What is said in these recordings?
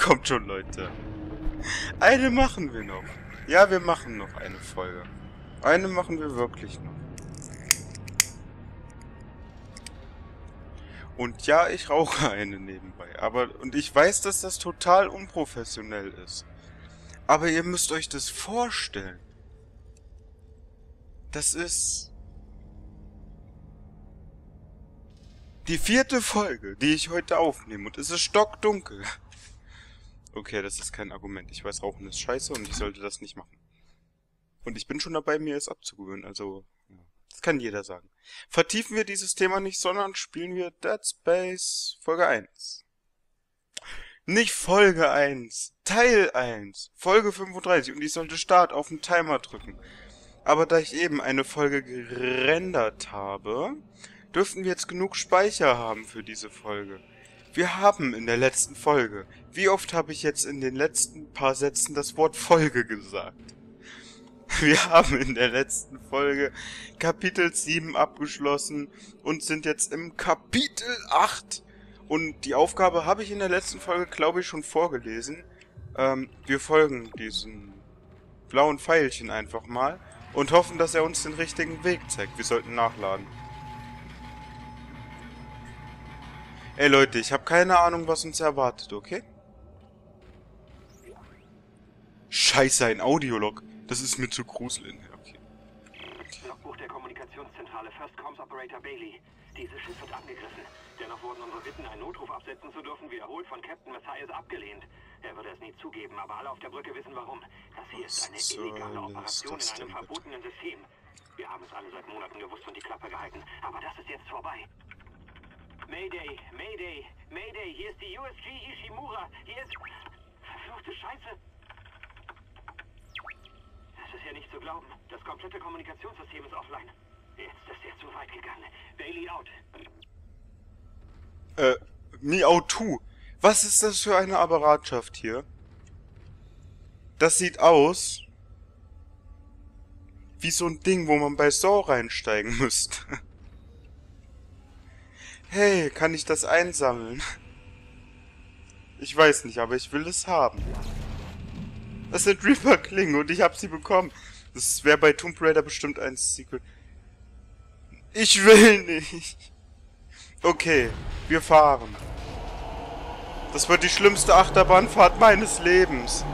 Kommt schon, Leute. Eine machen wir noch. Ja, wir machen noch eine Folge. Eine machen wir wirklich noch. Und ja, ich rauche eine nebenbei. Aber, und ich weiß, dass das total unprofessionell ist. Aber ihr müsst euch das vorstellen. Das ist die vierte Folge, die ich heute aufnehme. Und es ist stockdunkel. Okay, das ist kein Argument. Ich weiß, Rauchen ist scheiße und ich sollte das nicht machen. Und ich bin schon dabei, mir es abzugewöhnen. Also, das kann jeder sagen. Vertiefen wir dieses Thema nicht, sondern spielen wir Dead Space Folge 1. Nicht Folge 1, Teil 1, Folge 35 und ich sollte Start auf den Timer drücken. Aber da ich eben eine Folge gerendert habe, dürften wir jetzt genug Speicher haben für diese Folge. Wir haben in der letzten Folge, wie oft habe ich jetzt in den letzten paar Sätzen das Wort Folge gesagt? Wir haben in der letzten Folge Kapitel 7 abgeschlossen und sind jetzt im Kapitel 8 und die Aufgabe habe ich in der letzten Folge, glaube ich, schon vorgelesen. Ähm, wir folgen diesem blauen Pfeilchen einfach mal und hoffen, dass er uns den richtigen Weg zeigt. Wir sollten nachladen. Ey Leute, ich habe keine Ahnung, was uns erwartet, okay? Scheiße, ein Audiolog. Das ist mir zu gruselig. Okay. Logbuch der Kommunikationszentrale First Comms Operator Bailey. Dieses Schiff wird angegriffen. Dennoch wurden unsere Bitten, einen Notruf absetzen zu dürfen, wiederholt von Captain Matthias abgelehnt. Er würde es nie zugeben, aber alle auf der Brücke wissen warum. Das hier ist eine illegale Operation in einem verbotenen System. Wir haben es alle seit Monaten gewusst und die Klappe gehalten. Aber das ist jetzt vorbei. Mayday, Mayday, Mayday, hier ist die USG Ishimura. Hier ist... Verfluchte Scheiße. Das ist ja nicht zu glauben. Das komplette Kommunikationssystem ist offline. Jetzt ist er zu weit gegangen. Bailey out. Äh, Miau Tu. Was ist das für eine Apparatschaft hier? Das sieht aus wie so ein Ding, wo man bei Saw reinsteigen müsste. Hey, kann ich das einsammeln? Ich weiß nicht, aber ich will es haben. Das sind Reaper-Klingen und ich habe sie bekommen. Das wäre bei Tomb Raider bestimmt ein Secret. Ich will nicht. Okay, wir fahren. Das wird die schlimmste Achterbahnfahrt meines Lebens.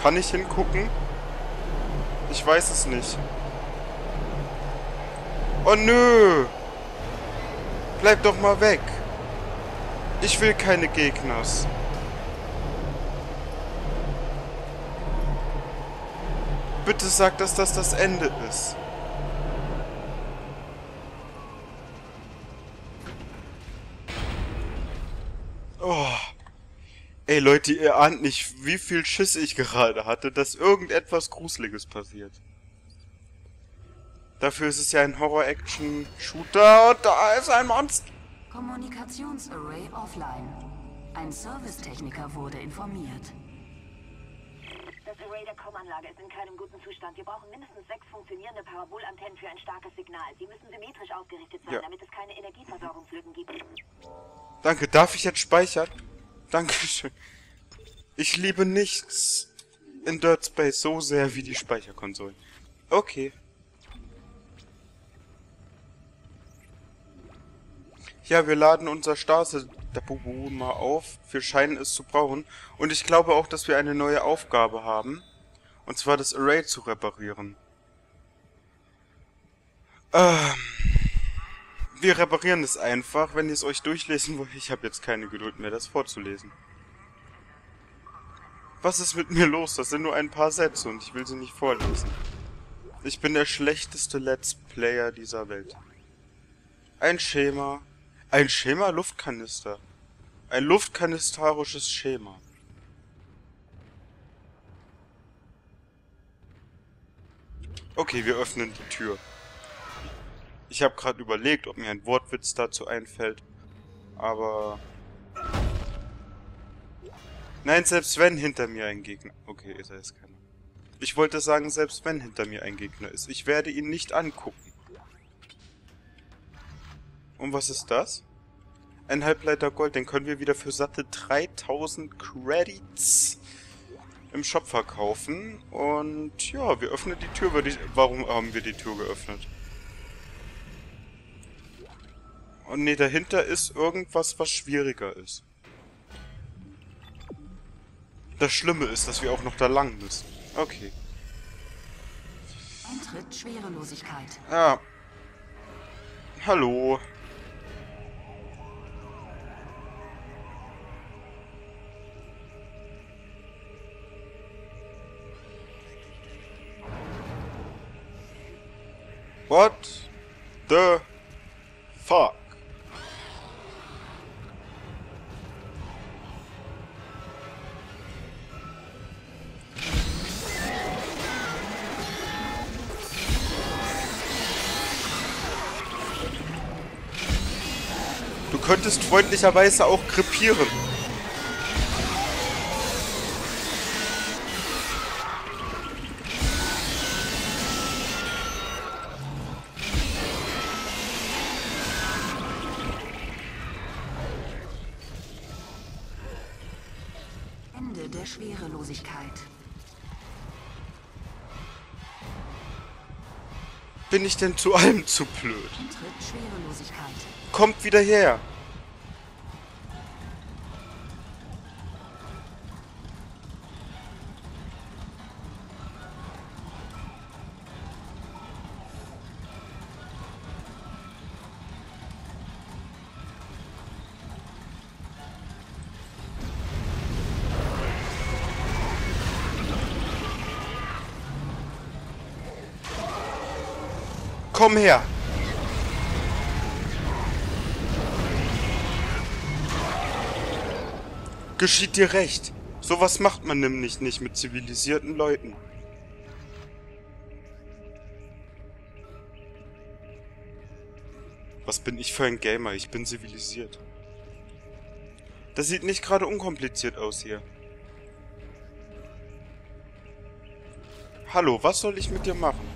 Kann ich hingucken? Ich weiß es nicht. Oh nö! Bleib doch mal weg. Ich will keine Gegners. Bitte sag, dass das das Ende ist. Oh. Ey Leute, ihr ahnt nicht, wie viel Schiss ich gerade hatte, dass irgendetwas Gruseliges passiert. Dafür ist es ja ein Horror-Action-Shooter und da ist ein Monster. Kommunikationsarray offline. Ein Servicetechniker wurde informiert. Das Array der Com-Anlage ist in keinem guten Zustand. Wir brauchen mindestens sechs funktionierende Parabolantennen für ein starkes Signal. Sie müssen symmetrisch ausgerichtet sein, Ja. damit es keine Energieversorgungslücken gibt. Danke, darf ich jetzt speichern? Dankeschön. Ich liebe nichts in Dirt Space so sehr wie die Speicherkonsolen. Okay. Ja, wir laden unser Dabubu mal auf. Wir scheinen es zu brauchen. Und ich glaube auch, dass wir eine neue Aufgabe haben. Und zwar das Array zu reparieren. Ähm, wir reparieren es einfach, wenn ihr es euch durchlesen wollt. Ich habe jetzt keine Geduld mehr, das vorzulesen. Was ist mit mir los? Das sind nur ein paar Sätze und ich will sie nicht vorlesen. Ich bin der schlechteste Let's Player dieser Welt. Ein Schema. Ein Schema Luftkanister. Ein luftkanisterisches Schema. Okay, wir öffnen die Tür. Ich habe gerade überlegt, ob mir ein Wortwitz dazu einfällt. Aber... Nein, selbst wenn hinter mir ein Gegner... Okay, ist er jetzt keiner. Ich wollte sagen, selbst wenn hinter mir ein Gegner ist. Ich werde ihn nicht angucken. Und was ist das? Ein Halbleiter Gold, den können wir wieder für satte 3000 Credits im Shop verkaufen. Und ja, wir öffnen die Tür. Warum haben wir die Tür geöffnet? Und nee, dahinter ist irgendwas, was schwieriger ist. Das Schlimme ist, dass wir auch noch da lang müssen. Okay. Eintritt Schwerelosigkeit. Ja. Hallo. What the fuck? Du könntest freundlicherweise auch krepieren. Bin ich denn zu allem zu blöd? Kommt wieder her. Komm her. Geschieht dir recht. Sowas macht man nämlich nicht mit zivilisierten Leuten. Was bin ich für ein Gamer? Ich bin zivilisiert. Das sieht nicht gerade unkompliziert aus hier. Hallo, was soll ich mit dir machen?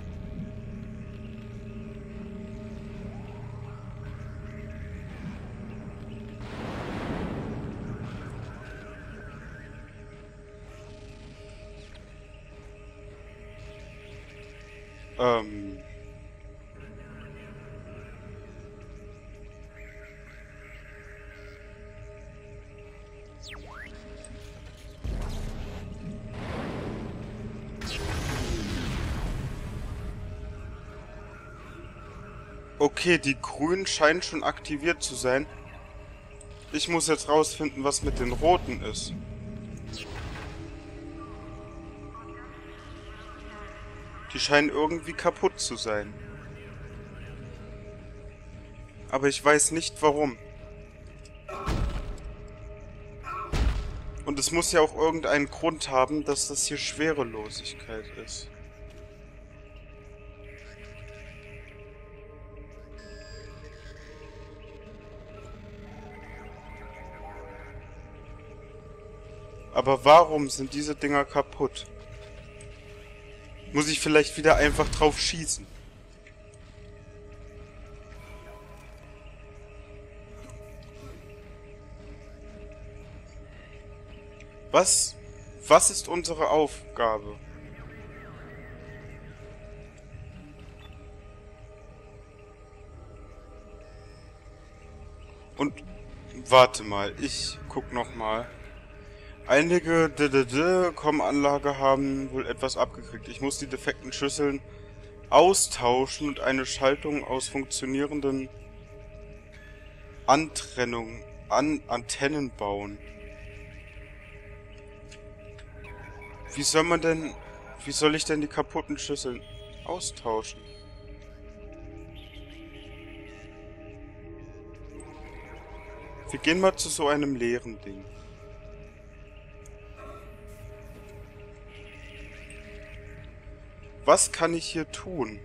Okay, die grünen scheinen schon aktiviert zu sein. Ich muss jetzt rausfinden, was mit den roten ist. Die scheinen irgendwie kaputt zu sein. Aber ich weiß nicht warum. Und es muss ja auch irgendeinen Grund haben, dass das hier Schwerelosigkeit ist. Aber warum sind diese Dinger kaputt? Muss ich vielleicht wieder einfach drauf schießen? Was? Was ist unsere Aufgabe? Und warte mal, ich guck noch mal. Einige Com-Anlage haben wohl etwas abgekriegt. Ich muss die defekten Schüsseln austauschen und eine Schaltung aus funktionierenden Antrennung an Antennen bauen. Wie soll man denn... Wie soll ich denn die kaputten Schüsseln austauschen? Wir gehen mal zu so einem leeren Ding. Was kann ich hier tun?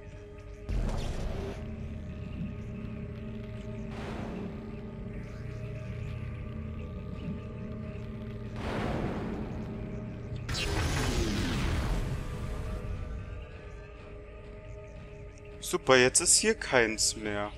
Super, jetzt ist hier keins mehr.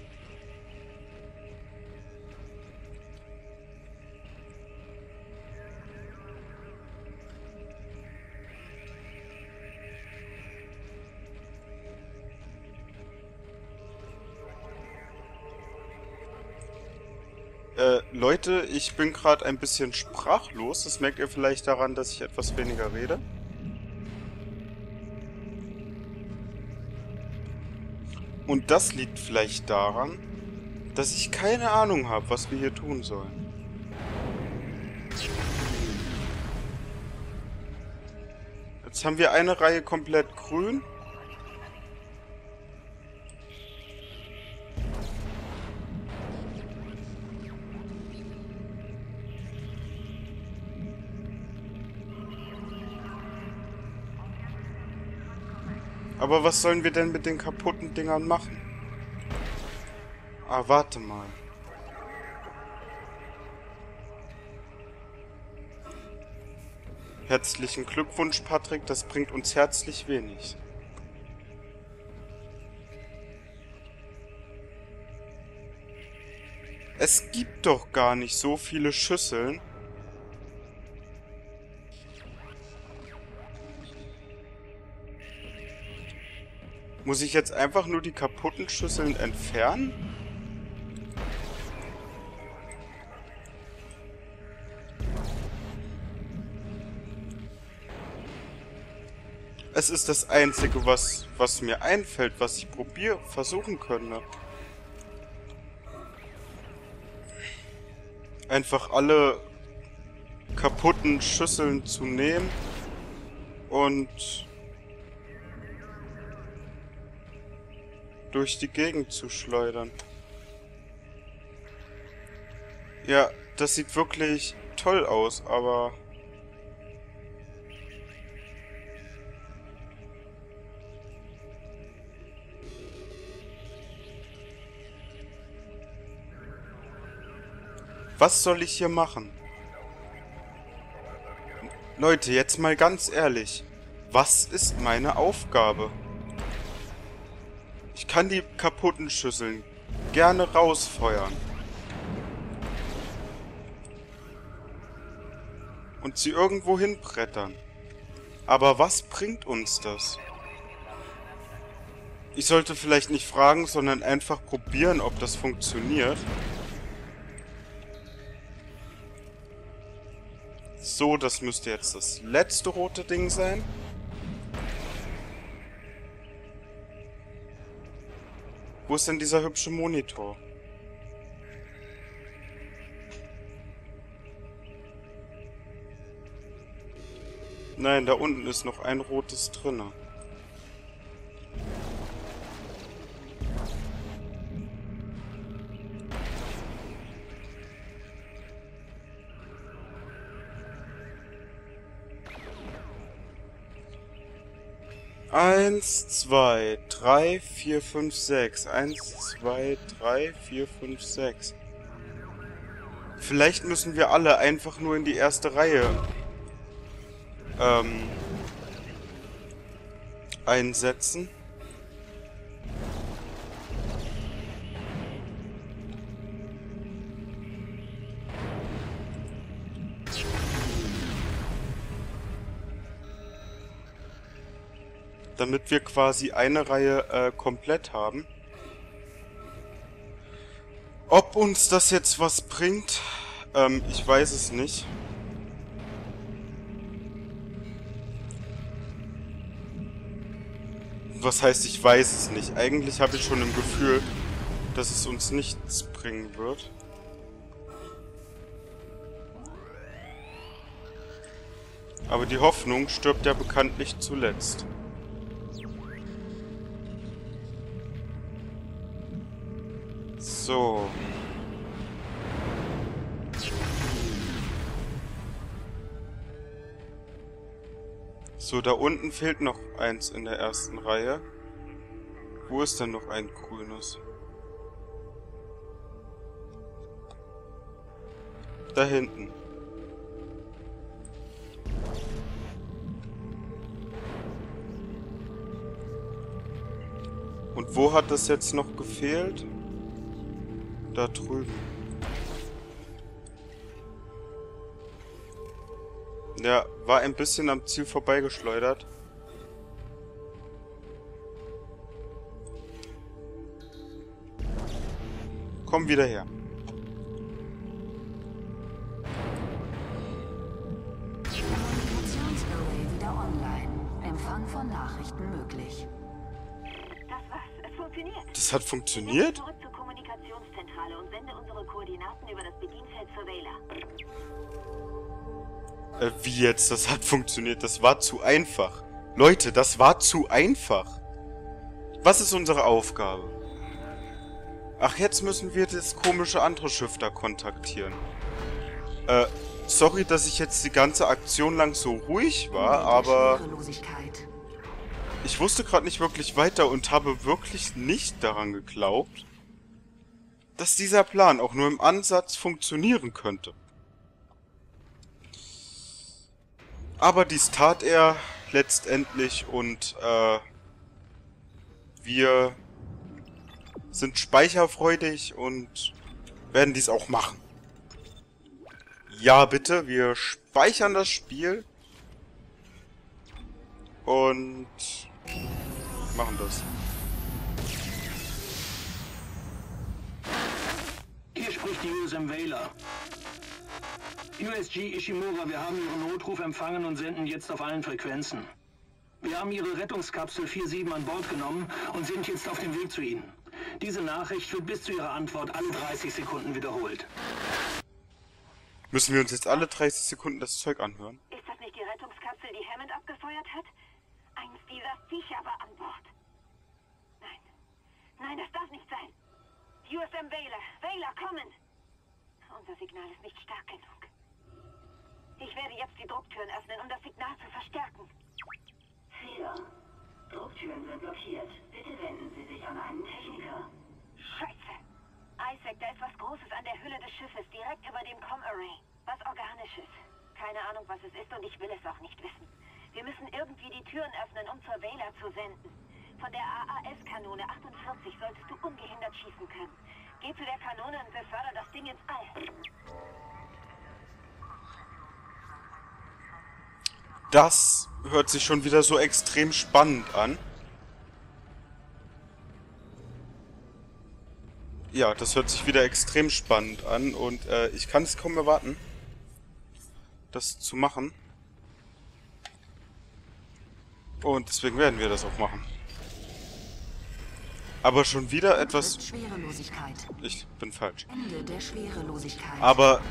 Äh, Leute, ich bin gerade ein bisschen sprachlos. Das merkt ihr vielleicht daran, dass ich etwas weniger rede. Und das liegt vielleicht daran, dass ich keine Ahnung habe, was wir hier tun sollen. Jetzt haben wir eine Reihe komplett grün. Aber was sollen wir denn mit den kaputten Dingern machen? Ah, warte mal. Herzlichen Glückwunsch, Patrick, das bringt uns herzlich wenig. Es gibt doch gar nicht so viele Schüsseln. Muss ich jetzt einfach nur die kaputten Schüsseln entfernen? Es ist das Einzige, was, was mir einfällt, was ich probier, versuchen könnte. Einfach alle kaputten Schüsseln zu nehmen und durch die Gegend zu schleudern. Ja, das sieht wirklich toll aus, aber... Was soll ich hier machen? Leute, jetzt mal ganz ehrlich. Was ist meine Aufgabe? Ich kann die kaputten Schüsseln gerne rausfeuern. Und sie irgendwo hinbrettern. Aber was bringt uns das? Ich sollte vielleicht nicht fragen, sondern einfach probieren, ob das funktioniert. So, das müsste jetzt das letzte rote Ding sein. Wo ist denn dieser hübsche Monitor? Nein, da unten ist noch ein rotes drinne. Eins, zwei, drei, vier, fünf, sechs. Eins, zwei, drei, vier, fünf, sechs. Vielleicht müssen wir alle einfach nur in die erste Reihe ähm, einsetzen. Damit wir quasi eine Reihe äh, komplett haben. Ob uns das jetzt was bringt, ähm, ich weiß es nicht. Was heißt, ich weiß es nicht? Eigentlich habe ich schon im Gefühl, dass es uns nichts bringen wird. Aber die Hoffnung stirbt ja bekanntlich zuletzt. So. So, da unten fehlt noch eins in der ersten Reihe. Wo ist denn noch ein grünes? Da hinten. Und wo hat das jetzt noch gefehlt? Da drüben. Ja, war ein bisschen am Ziel vorbeigeschleudert. Komm wieder her. Kommunikationsarray wieder online. Empfang von Nachrichten möglich. Das war's. Es funktioniert. Das hat funktioniert? Äh, wie jetzt? Das hat funktioniert. Das war zu einfach. Leute, das war zu einfach. Was ist unsere Aufgabe? Ach, jetzt müssen wir das komische andere Schiff da kontaktieren. Äh, sorry, dass ich jetzt die ganze Aktion lang so ruhig war, aber ich wusste gerade nicht wirklich weiter und habe wirklich nicht daran geglaubt, dass dieser Plan auch nur im Ansatz funktionieren könnte. Aber dies tat er letztendlich und äh, wir sind speicherfreudig und werden dies auch machen. Ja, bitte, wir speichern das Spiel und machen das. Hier spricht die USM Whaler. USG Ishimura, wir haben Ihren Notruf empfangen und senden jetzt auf allen Frequenzen. Wir haben Ihre Rettungskapsel 47 an Bord genommen und sind jetzt auf dem Weg zu Ihnen. Diese Nachricht wird bis zu Ihrer Antwort alle 30 Sekunden wiederholt. Müssen wir uns jetzt alle 30 Sekunden das Zeug anhören? Ist das nicht die Rettungskapsel, die Hammond abgefeuert hat? Eins dieser Viecher war an Bord. Nein. Nein, das darf nicht sein. USM Wähler. Wähler, kommen! Unser Signal ist nicht stark genug. Ich werde jetzt die Drucktüren öffnen, um das Signal zu verstärken. Fehler. Drucktüren sind blockiert. Bitte wenden Sie sich an einen Techniker. Scheiße! Isaac, da ist was Großes an der Hülle des Schiffes, direkt über dem Com-Array. Was Organisches. Keine Ahnung, was es ist und ich will es auch nicht wissen. Wir müssen irgendwie die Türen öffnen, um zur Wähler zu senden. Von der AAS-Kanone 48 solltest du ungehindert schießen können. Geh zu der Kanone und beförder das Ding ins All. Das hört sich schon wieder so extrem spannend an. Ja, das hört sich wieder extrem spannend an und äh, ich kann es kaum erwarten, das zu machen. Und deswegen werden wir das auch machen. Aber schon wieder etwas... Ich bin falsch. Aber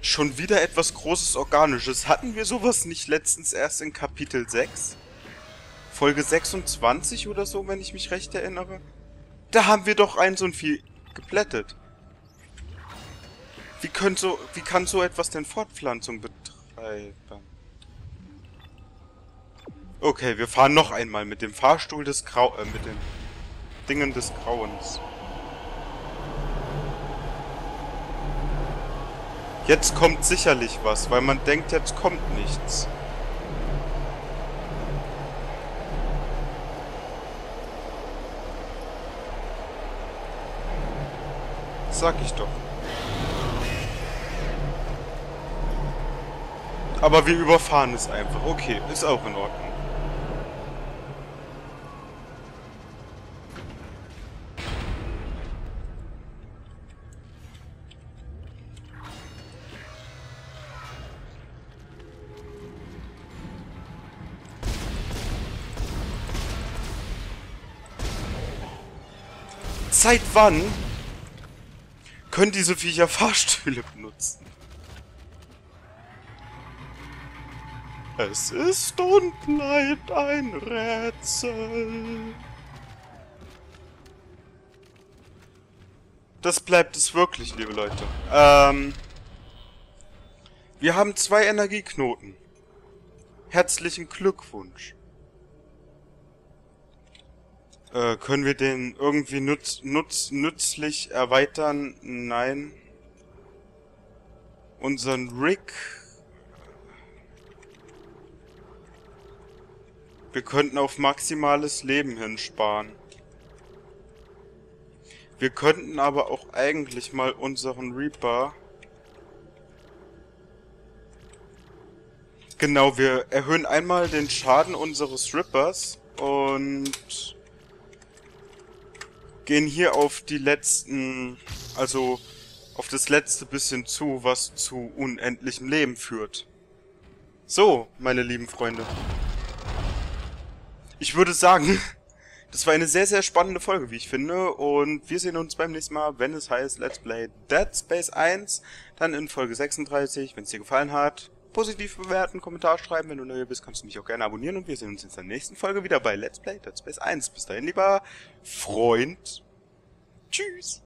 schon wieder etwas Großes Organisches. Hatten wir sowas nicht letztens erst in Kapitel 6? Folge 26 oder so, wenn ich mich recht erinnere? Da haben wir doch ein so ein Vieh geplättet. Wie, so, wie kann so etwas denn Fortpflanzung betreiben? Okay, wir fahren noch einmal mit dem Fahrstuhl des Grau... Äh, mit den Dingen des Grauens. Jetzt kommt sicherlich was, weil man denkt, jetzt kommt nichts. Sag ich doch. Aber wir überfahren es einfach. Okay, ist auch in Ordnung. Seit wann können diese Viecher Fahrstühle benutzen? Es ist und bleibt ein Rätsel. Das bleibt es wirklich, liebe Leute. Ähm, wir haben zwei Energieknoten. Herzlichen Glückwunsch. Äh, können wir den irgendwie nutz, nutz, nützlich erweitern? Nein. Unseren Rig. Wir könnten auf maximales Leben hinsparen. Wir könnten aber auch eigentlich mal unseren Reaper... Genau, wir erhöhen einmal den Schaden unseres Rippers und gehen hier auf die letzten, also auf das letzte bisschen zu, was zu unendlichem Leben führt. So, meine lieben Freunde. ich würde sagen, das war eine sehr, sehr spannende Folge, wie ich finde. Und wir sehen uns beim nächsten Mal, wenn es heißt Let's Play Dead Space 1. Dann in Folge 36. Wenn es dir gefallen hat, positiv bewerten, Kommentar schreiben. Wenn du neu bist, kannst du mich auch gerne abonnieren. Und wir sehen uns in der nächsten Folge wieder bei Let's Play Dead Space 1. Bis dahin, lieber Freund. Tschüss.